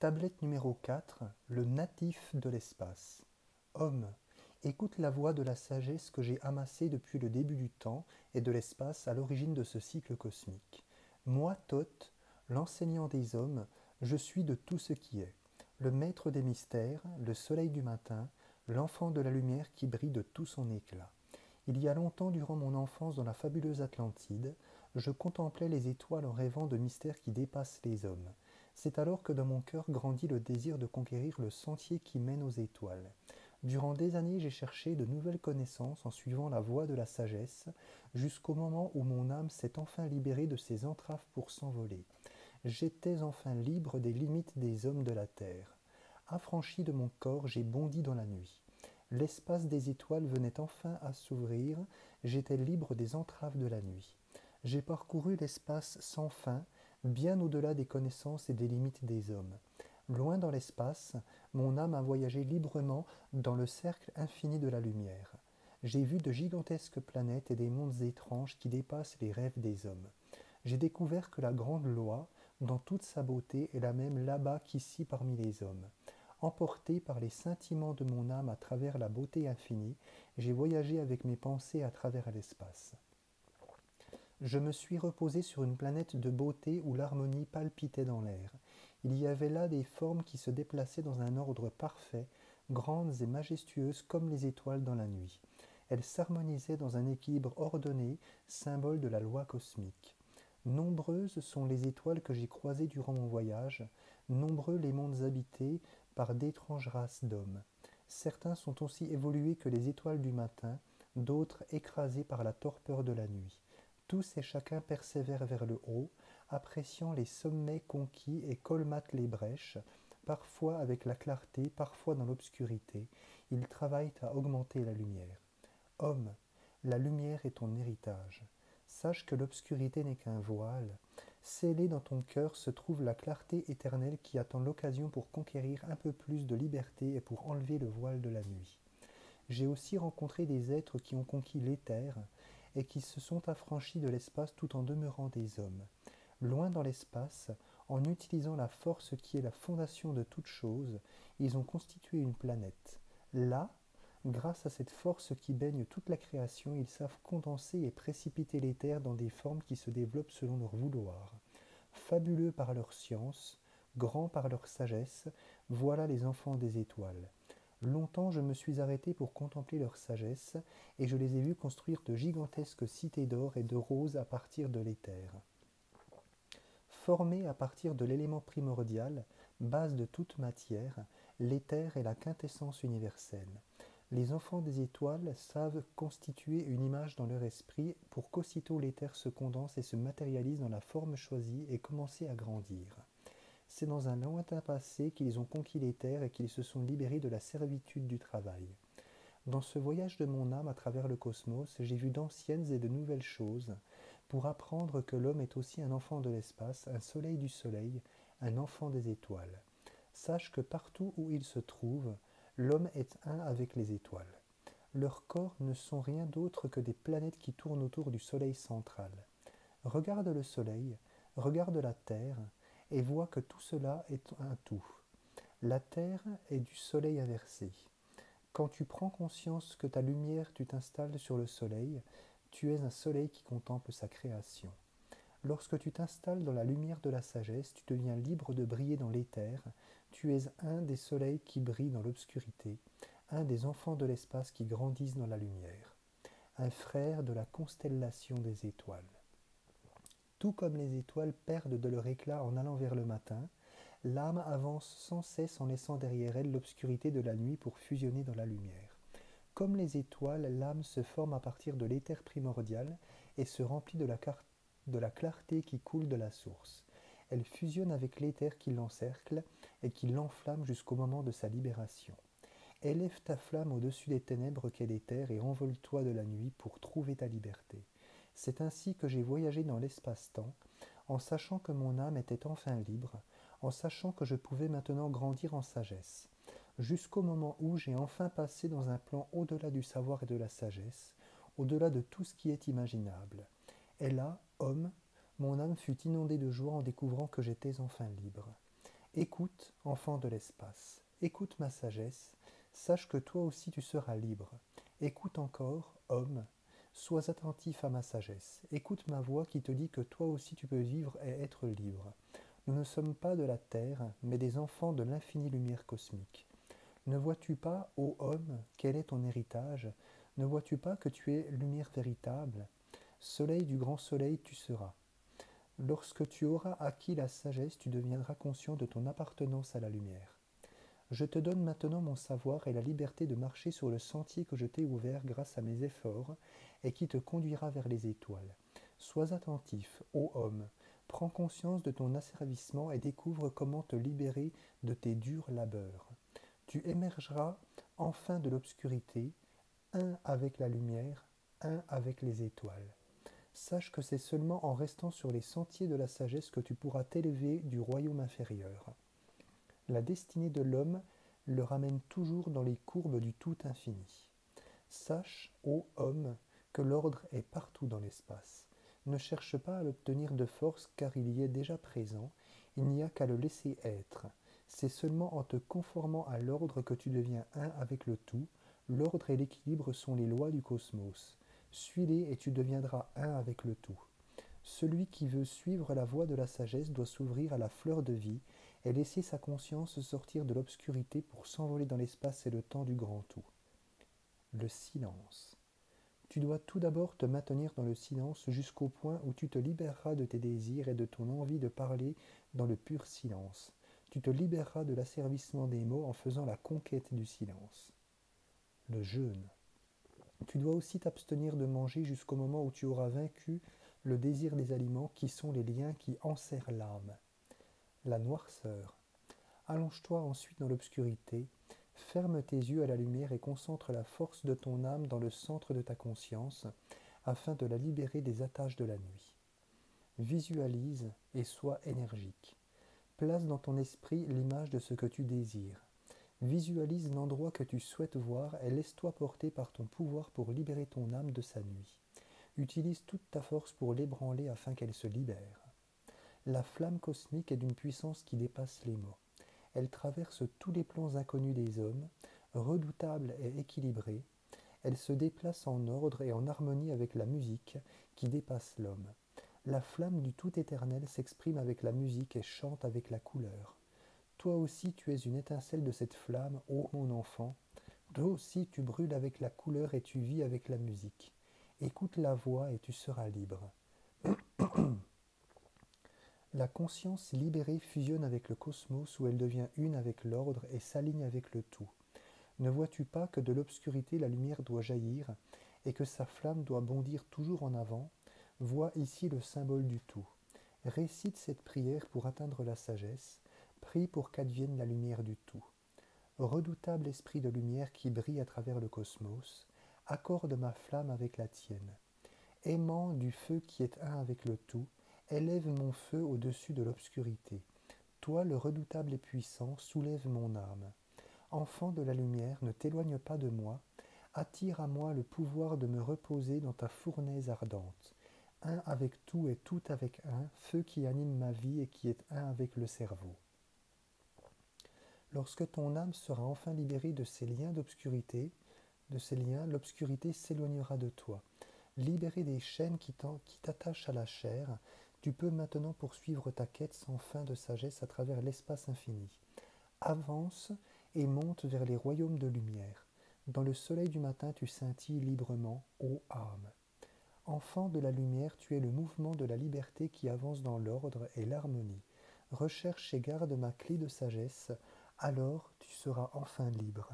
Tablette numéro 4 Le natif de l'espace. Homme, écoute la voix de la sagesse que j'ai amassée depuis le début du temps et de l'espace à l'origine de ce cycle cosmique. Moi, Thoth, l'enseignant des hommes, je suis de tout ce qui est, le maître des mystères, le soleil du matin, l'enfant de la lumière qui brille de tout son éclat. Il y a longtemps durant mon enfance dans la fabuleuse Atlantide, je contemplais les étoiles en rêvant de mystères qui dépassent les hommes. C'est alors que dans mon cœur grandit le désir de conquérir le sentier qui mène aux étoiles. Durant des années, j'ai cherché de nouvelles connaissances en suivant la voie de la sagesse, jusqu'au moment où mon âme s'est enfin libérée de ses entraves pour s'envoler. J'étais enfin libre des limites des hommes de la terre. Affranchi de mon corps, j'ai bondi dans la nuit. L'espace des étoiles venait enfin à s'ouvrir, j'étais libre des entraves de la nuit. J'ai parcouru l'espace sans fin, bien au-delà des connaissances et des limites des hommes. Loin dans l'espace, mon âme a voyagé librement dans le cercle infini de la lumière. J'ai vu de gigantesques planètes et des mondes étranges qui dépassent les rêves des hommes. J'ai découvert que la grande loi, dans toute sa beauté, est la même là-bas qu'ici parmi les hommes. Emporté par les scintillements de mon âme à travers la beauté infinie, j'ai voyagé avec mes pensées à travers l'espace. Je me suis reposé sur une planète de beauté où l'harmonie palpitait dans l'air. Il y avait là des formes qui se déplaçaient dans un ordre parfait, grandes et majestueuses comme les étoiles dans la nuit. Elles s'harmonisaient dans un équilibre ordonné, symbole de la loi cosmique. Nombreuses sont les étoiles que j'ai croisées durant mon voyage, nombreux les mondes habités par d'étranges races d'hommes. Certains sont aussi évolués que les étoiles du matin, d'autres écrasés par la torpeur de la nuit. Tous et chacun persévèrent vers le haut, appréciant les sommets conquis et colmatent les brèches, parfois avec la clarté, parfois dans l'obscurité. Ils travaillent à augmenter la lumière. Homme, la lumière est ton héritage. Sache que l'obscurité n'est qu'un voile. Scellé dans ton cœur se trouve la clarté éternelle qui attend l'occasion pour conquérir un peu plus de liberté et pour enlever le voile de la nuit. J'ai aussi rencontré des êtres qui ont conquis l'éther, et qui se sont affranchis de l'espace tout en demeurant des hommes. Loin dans l'espace, en utilisant la force qui est la fondation de toute chose, ils ont constitué une planète. Là, grâce à cette force qui baigne toute la création, ils savent condenser et précipiter l'éther dans des formes qui se développent selon leur vouloir. Fabuleux par leur science, grands par leur sagesse, voilà les enfants des étoiles. Longtemps je me suis arrêté pour contempler leur sagesse, et je les ai vus construire de gigantesques cités d'or et de roses à partir de l'éther. Formés à partir de l'élément primordial, base de toute matière, l'éther est la quintessence universelle. Les enfants des étoiles savent constituer une image dans leur esprit pour qu'aussitôt l'éther se condense et se matérialise dans la forme choisie et commencer à grandir. C'est dans un lointain passé qu'ils ont conquis les terres et qu'ils se sont libérés de la servitude du travail. Dans ce voyage de mon âme à travers le cosmos, j'ai vu d'anciennes et de nouvelles choses pour apprendre que l'homme est aussi un enfant de l'espace, un soleil du soleil, un enfant des étoiles. Sache que partout où il se trouve, l'homme est un avec les étoiles. Leurs corps ne sont rien d'autre que des planètes qui tournent autour du soleil central. Regarde le soleil, regarde la terre, et vois que tout cela est un tout. La terre est du soleil inversé. Quand tu prends conscience que ta lumière, tu t'installes sur le soleil, tu es un soleil qui contemple sa création. Lorsque tu t'installes dans la lumière de la sagesse, tu deviens libre de briller dans l'éther, tu es un des soleils qui brillent dans l'obscurité, un des enfants de l'espace qui grandissent dans la lumière, un frère de la constellation des étoiles. Tout comme les étoiles perdent de leur éclat en allant vers le matin, l'âme avance sans cesse en laissant derrière elle l'obscurité de la nuit pour fusionner dans la lumière. Comme les étoiles, l'âme se forme à partir de l'éther primordial et se remplit de la, clarté qui coule de la source. Elle fusionne avec l'éther qui l'encercle et qui l'enflamme jusqu'au moment de sa libération. Élève ta flamme au-dessus des ténèbres qu'est l'éther et envole-toi de la nuit pour trouver ta liberté. C'est ainsi que j'ai voyagé dans l'espace-temps, en sachant que mon âme était enfin libre, en sachant que je pouvais maintenant grandir en sagesse, jusqu'au moment où j'ai enfin passé dans un plan au-delà du savoir et de la sagesse, au-delà de tout ce qui est imaginable. Et là, homme, mon âme fut inondée de joie en découvrant que j'étais enfin libre. Écoute, enfant de l'espace, écoute ma sagesse, sache que toi aussi tu seras libre. Écoute encore, homme, sois attentif à ma sagesse, écoute ma voix qui te dit que toi aussi tu peux vivre et être libre. Nous ne sommes pas de la terre, mais des enfants de l'infinie lumière cosmique. Ne vois-tu pas, ô homme, quel est ton héritage? Ne vois-tu pas que tu es lumière véritable? Soleil du grand soleil tu seras. Lorsque tu auras acquis la sagesse, tu deviendras conscient de ton appartenance à la lumière. Je te donne maintenant mon savoir et la liberté de marcher sur le sentier que je t'ai ouvert grâce à mes efforts et qui te conduira vers les étoiles. Sois attentif, ô homme, prends conscience de ton asservissement et découvre comment te libérer de tes durs labeurs. Tu émergeras enfin de l'obscurité, un avec la lumière, un avec les étoiles. Sache que c'est seulement en restant sur les sentiers de la sagesse que tu pourras t'élever du royaume inférieur. La destinée de l'homme le ramène toujours dans les courbes du tout infini. Sache, ô homme, que l'ordre est partout dans l'espace. Ne cherche pas à l'obtenir de force car il y est déjà présent, il n'y a qu'à le laisser être. C'est seulement en te conformant à l'ordre que tu deviens un avec le tout. L'ordre et l'équilibre sont les lois du cosmos. Suis-les et tu deviendras un avec le tout. Celui qui veut suivre la voie de la sagesse doit s'ouvrir à la fleur de vie et laisser sa conscience sortir de l'obscurité pour s'envoler dans l'espace et le temps du grand tout. Le silence. Tu dois tout d'abord te maintenir dans le silence jusqu'au point où tu te libéreras de tes désirs et de ton envie de parler dans le pur silence. Tu te libéreras de l'asservissement des mots en faisant la conquête du silence. Le jeûne. Tu dois aussi t'abstenir de manger jusqu'au moment où tu auras vaincu le désir des aliments qui sont les liens qui enserrent l'âme. La noirceur. Allonge-toi ensuite dans l'obscurité, ferme tes yeux à la lumière et concentre la force de ton âme dans le centre de ta conscience afin de la libérer des attaches de la nuit. Visualise et sois énergique. Place dans ton esprit l'image de ce que tu désires. Visualise l'endroit que tu souhaites voir et laisse-toi porter par ton pouvoir pour libérer ton âme de sa nuit. Utilise toute ta force pour l'ébranler afin qu'elle se libère. La flamme cosmique est d'une puissance qui dépasse les mots. Elle traverse tous les plans inconnus des hommes, redoutable et équilibrée. Elle se déplace en ordre et en harmonie avec la musique qui dépasse l'homme. La flamme du tout éternel s'exprime avec la musique et chante avec la couleur. Toi aussi tu es une étincelle de cette flamme, ô mon enfant. Toi aussi tu brûles avec la couleur et tu vis avec la musique. Écoute la voix et tu seras libre. La conscience libérée fusionne avec le cosmos où elle devient une avec l'ordre et s'aligne avec le tout. Ne vois-tu pas que de l'obscurité la lumière doit jaillir et que sa flamme doit bondir toujours en avant? Vois ici le symbole du tout. Récite cette prière pour atteindre la sagesse, prie pour qu'advienne la lumière du tout. Redoutable esprit de lumière qui brille à travers le cosmos, accorde ma flamme avec la tienne. Aimant du feu qui est un avec le tout, élève mon feu au-dessus de l'obscurité. Toi, le redoutable et puissant, soulève mon âme. Enfant de la lumière, ne t'éloigne pas de moi, attire à moi le pouvoir de me reposer dans ta fournaise ardente un avec tout et tout avec un, feu qui anime ma vie et qui est un avec le cerveau. Lorsque ton âme sera enfin libérée de ces liens d'obscurité, de ces liens, l'obscurité s'éloignera de toi. Libéré des chaînes qui t'attachent à la chair, tu peux maintenant poursuivre ta quête sans fin de sagesse à travers l'espace infini. Avance et monte vers les royaumes de lumière. Dans le soleil du matin, tu scintilles librement, ô âme. Enfant de la lumière, tu es le mouvement de la liberté qui avance dans l'ordre et l'harmonie. Recherche et garde ma clé de sagesse, alors tu seras enfin libre.